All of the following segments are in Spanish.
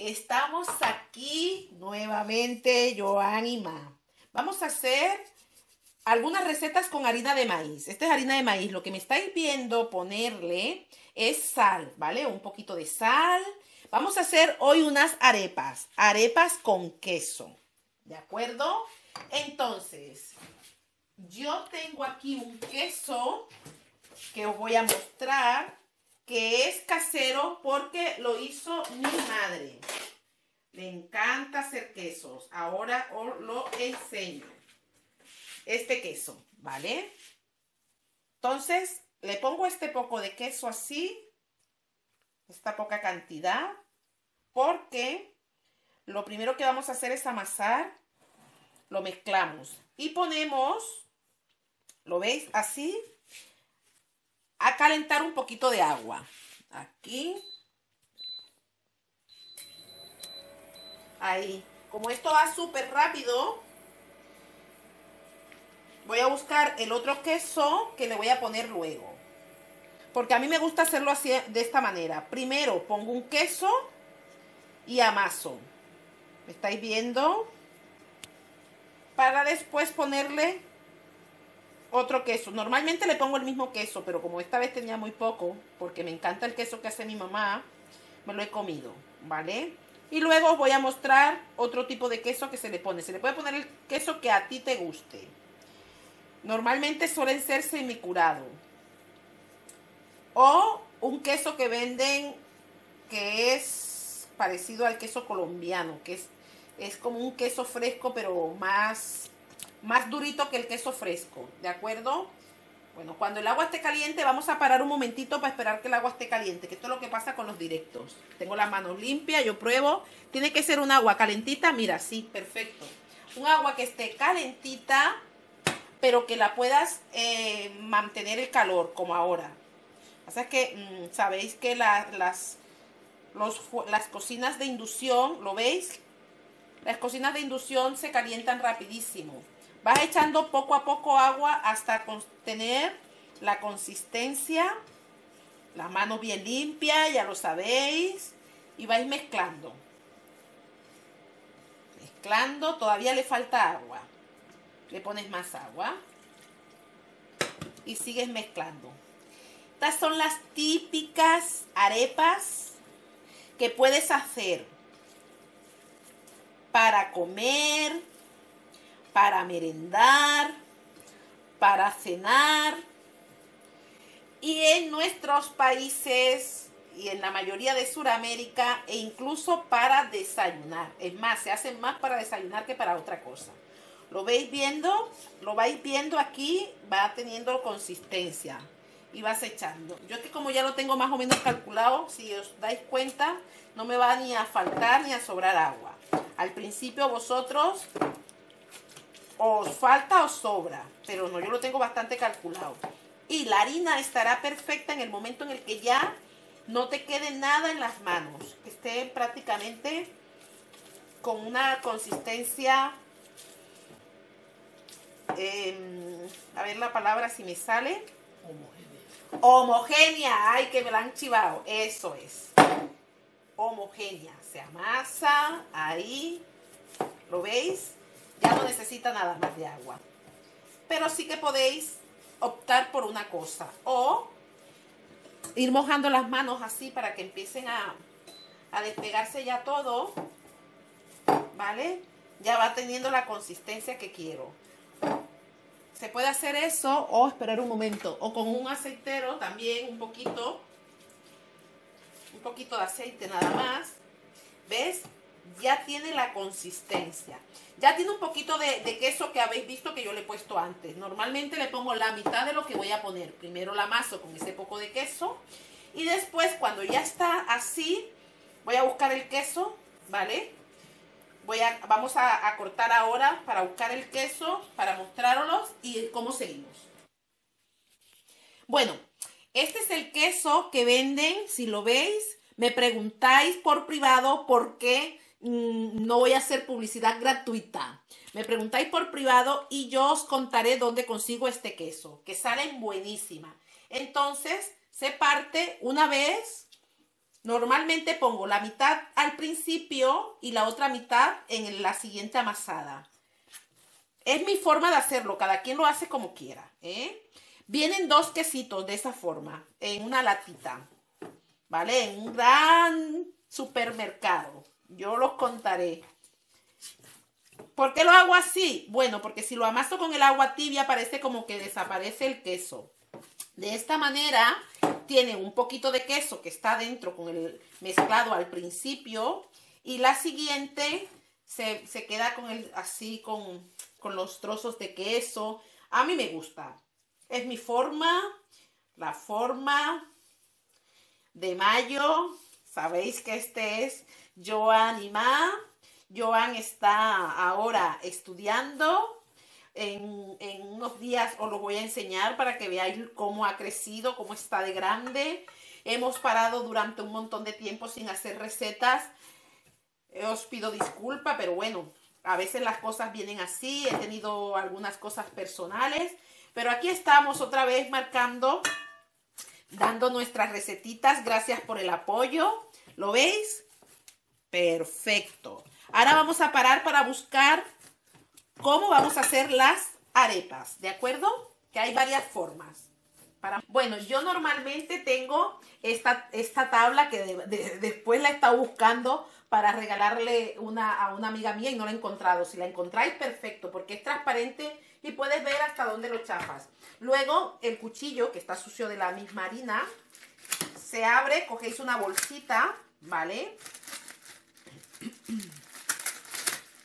Estamos aquí nuevamente, Joan y Ma. Vamos a hacer algunas recetas con harina de maíz. Esta es harina de maíz. Lo que me estáis viendo ponerle es sal, ¿vale? Un poquito de sal. Vamos a hacer hoy unas arepas. Arepas con queso. ¿De acuerdo? Entonces, yo tengo aquí un queso que os voy a mostrar que es casero porque lo hizo mi madre. Le encanta hacer quesos. Ahora os lo enseño. Este queso, ¿vale? Entonces, le pongo este poco de queso así, esta poca cantidad, porque lo primero que vamos a hacer es amasar, lo mezclamos y ponemos, ¿lo veis? Así, a calentar un poquito de agua. Aquí. Ahí. Como esto va súper rápido, voy a buscar el otro queso que le voy a poner luego. Porque a mí me gusta hacerlo así de esta manera. Primero pongo un queso y amaso. ¿Me estáis viendo? Para después ponerle otro queso. Normalmente le pongo el mismo queso, pero como esta vez tenía muy poco, porque me encanta el queso que hace mi mamá, me lo he comido, ¿vale? Y luego os voy a mostrar otro tipo de queso que se le pone. Se le puede poner el queso que a ti te guste. Normalmente suelen ser semicurado. O un queso que venden que es parecido al queso colombiano, que es, es como un queso fresco pero más más durito que el queso fresco, ¿de acuerdo? Bueno, cuando el agua esté caliente, vamos a parar un momentito para esperar que el agua esté caliente, que esto es lo que pasa con los directos. Tengo las manos limpias, yo pruebo. Tiene que ser un agua calentita, mira, sí, perfecto. Un agua que esté calentita, pero que la puedas eh, mantener el calor, como ahora. O que mm, sabéis que las, los, las cocinas de inducción, ¿lo veis? Las cocinas de inducción se calientan rapidísimo. Vas echando poco a poco agua hasta tener la consistencia, la mano bien limpia, ya lo sabéis, y vais mezclando. Mezclando, todavía le falta agua. Le pones más agua y sigues mezclando. Estas son las típicas arepas que puedes hacer para comer, para merendar, para cenar. Y en nuestros países y en la mayoría de Sudamérica e incluso para desayunar. Es más, se hacen más para desayunar que para otra cosa. ¿Lo veis viendo? Lo vais viendo aquí, va teniendo consistencia y vas echando. Yo es que como ya lo tengo más o menos calculado, si os dais cuenta, no me va ni a faltar ni a sobrar agua. Al principio vosotros os falta o sobra, pero no, yo lo tengo bastante calculado. Y la harina estará perfecta en el momento en el que ya no te quede nada en las manos, que esté prácticamente con una consistencia, em, a ver la palabra si me sale. Homogénea. Homogénea, ay que me la han chivado, eso es. Homogénea, se amasa, ahí, ¿lo veis? Ya no necesita nada más de agua. Pero sí que podéis optar por una cosa o ir mojando las manos así para que empiecen a, a despegarse ya todo, ¿vale? Ya va teniendo la consistencia que quiero. Se puede hacer eso o esperar un momento. O con un aceitero también un poquito. Un poquito de aceite nada más. ¿Ves? Ya tiene la consistencia. Ya tiene un poquito de, queso que habéis visto que yo le he puesto antes. Normalmente le pongo la mitad de lo que voy a poner. Primero la amaso con ese poco de queso. Y después cuando ya está así, voy a buscar el queso, ¿vale? Vamos a, cortar ahora para buscar el queso, para mostrarlos y cómo seguimos. Bueno, este es el queso que venden, si lo veis, me preguntáis por privado por qué no voy a hacer publicidad gratuita. Me preguntáis por privado y yo os contaré dónde consigo este queso, que salen buenísima. Entonces, se parte una vez Normalmente pongo la mitad al principio y la otra mitad en la siguiente amasada. Es mi forma de hacerlo, cada quien lo hace como quiera. ¿eh? Vienen dos quesitos de esa forma, en una latita, ¿vale? En un gran supermercado. Yo los contaré. ¿Por qué lo hago así? Bueno, porque si lo amaso con el agua tibia parece como que desaparece el queso. De esta manera tiene un poquito de queso que está dentro con el mezclado al principio y la siguiente se, queda con el así con, con los trozos de queso. A mí me gusta. Es mi forma, la forma de mayo. Sabéis que este es Joan Ma. Joan está ahora estudiando. En, en, unos días os lo voy a enseñar para que veáis cómo ha crecido, cómo está de grande. Hemos parado durante un montón de tiempo sin hacer recetas. Os pido disculpa, pero bueno, a veces las cosas vienen así. He tenido algunas cosas personales. Pero aquí estamos otra vez marcando, dando nuestras recetitas. Gracias por el apoyo. ¿Lo veis? Perfecto. Ahora vamos a parar para buscar cómo vamos a hacer las arepas, ¿de acuerdo? Que hay varias formas. Para... Bueno, yo normalmente tengo esta, esta tabla que después la he estado buscando para regalarle una, a una amiga mía y no la he encontrado. Si la encontráis, perfecto, porque es transparente y puedes ver hasta dónde lo chafas. Luego, el cuchillo, que está sucio de la misma harina, se abre, cogéis una bolsita, ¿vale?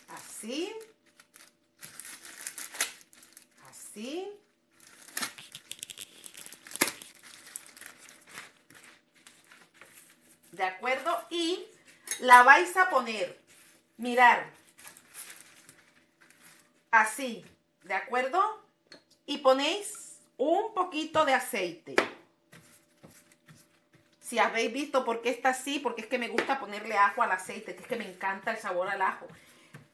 Así. Así. ¿De acuerdo? Y la vais a poner, mirar, así, ¿de acuerdo? Y ponéis un poquito de aceite. Si habéis visto por qué está así, porque es que me gusta ponerle ajo al aceite, que es que me encanta el sabor al ajo.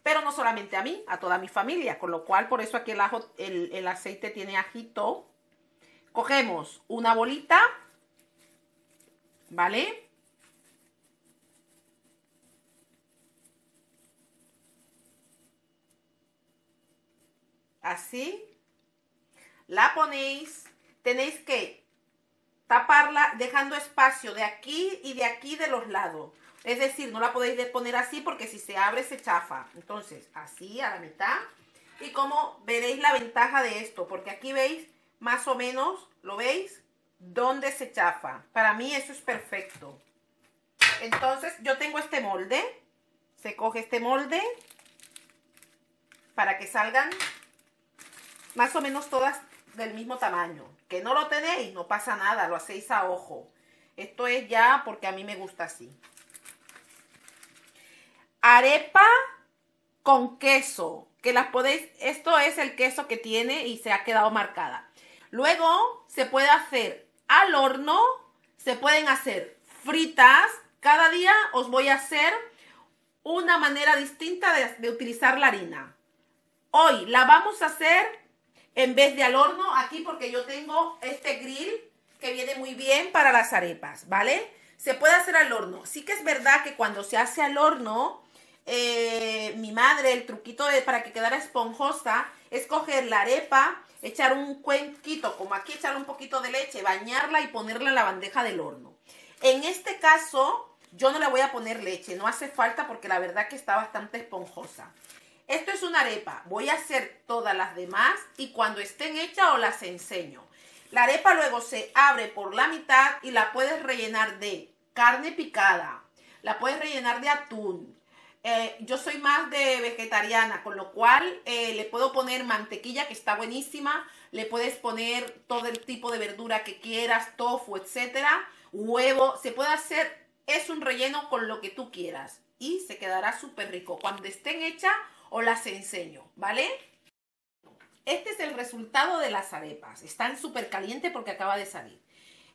Pero no solamente a mí, a toda mi familia, con lo cual por eso aquí el ajo, el, el aceite tiene ajito. Cogemos una bolita, ¿vale? Así. La ponéis. Tenéis que taparla dejando espacio de aquí y de aquí de los lados. Es decir, no la podéis poner así porque si se abre se chafa. Entonces, así a la mitad. Y como veréis la ventaja de esto, porque aquí veis más o menos, ¿lo veis? Dónde se chafa. Para mí eso es perfecto. Entonces, yo tengo este molde. Se coge este molde para que salgan más o menos todas del mismo tamaño. Que no lo tenéis, no pasa nada, lo hacéis a ojo. Esto es ya porque a mí me gusta así. Arepa con queso, que las podéis, esto es el queso que tiene y se ha quedado marcada. Luego se puede hacer al horno, se pueden hacer fritas. Cada día os voy a hacer una manera distinta de, de utilizar la harina. Hoy la vamos a hacer en vez de al horno aquí porque yo tengo este grill que viene muy bien para las arepas, ¿vale? Se puede hacer al horno. Sí que es verdad que cuando se hace al horno, eh, mi madre, el truquito de, para que quedara esponjosa es coger la arepa, echar un cuenquito, como aquí echar un poquito de leche, bañarla y ponerla en la bandeja del horno. En este caso, yo no le voy a poner leche, no hace falta porque la verdad que está bastante esponjosa. Esto es una arepa. Voy a hacer todas las demás y cuando estén hechas os las enseño. La arepa luego se abre por la mitad y la puedes rellenar de carne picada. La puedes rellenar de atún. Eh, yo soy más de vegetariana, con lo cual eh, le puedo poner mantequilla que está buenísima. Le puedes poner todo el tipo de verdura que quieras, tofu, etcétera. Huevo. Se puede hacer, es un relleno con lo que tú quieras. Y se quedará súper rico. Cuando estén hechas o las enseño, ¿vale? Este es el resultado de las arepas. Están súper calientes porque acaba de salir.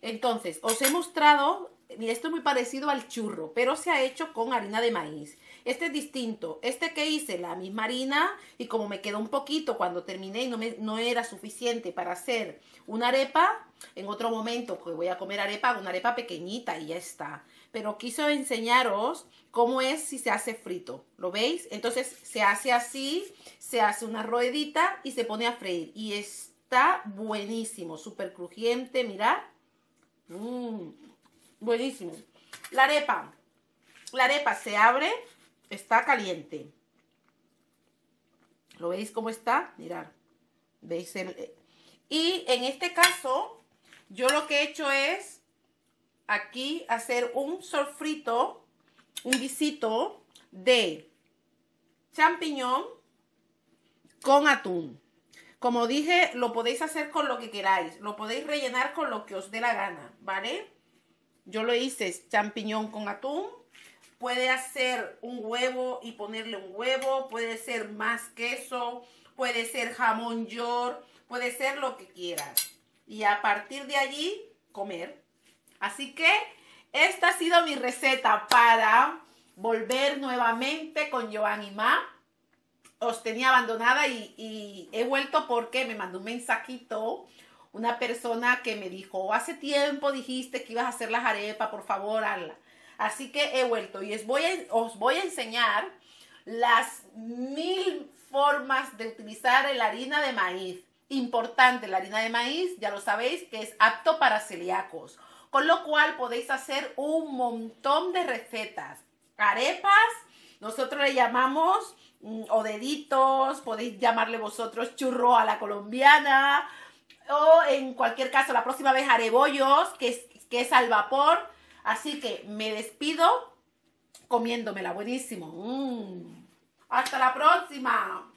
Entonces, os he mostrado, mira, esto es muy parecido al churro, pero se ha hecho con harina de maíz. Este es distinto. Este que hice, la misma harina, y como me quedó un poquito cuando terminé y no, me, no era suficiente para hacer una arepa, en otro momento que voy a comer arepa, una arepa pequeñita y ya está. Pero quiso enseñaros cómo es si se hace frito. ¿Lo veis? Entonces se hace así, se hace una ruedita y se pone a freír. Y está buenísimo, súper crujiente, mirad. Mmm, buenísimo. La arepa. La arepa se abre, está caliente. ¿Lo veis cómo está? Mirad. ¿Veis? El... Y en este caso, yo lo que he hecho es aquí hacer un sofrito, un guisito de champiñón con atún. Como dije, lo podéis hacer con lo que queráis. Lo podéis rellenar con lo que os dé la gana, ¿vale? Yo lo hice champiñón con atún. Puede hacer un huevo y ponerle un huevo. Puede ser más queso. Puede ser jamón york. Puede ser lo que quieras. Y a partir de allí, comer. Así que esta ha sido mi receta para volver nuevamente con Joan Ma. Os tenía abandonada y, he vuelto porque me mandó un mensajito una persona que me dijo, hace tiempo dijiste que ibas a hacer las arepas, por favor, hazla. Así que he vuelto y os voy os voy a enseñar las mil formas de utilizar la harina de maíz. Importante, la harina de maíz, ya lo sabéis, que es apto para celíacos. Con lo cual podéis hacer un montón de recetas. Arepas, nosotros le llamamos mm, o deditos, podéis llamarle vosotros churro a la colombiana, o en cualquier caso, la próxima vez haré bollos, que es, que es al vapor. Así que me despido comiéndomela, buenísimo. Mm. Hasta la próxima.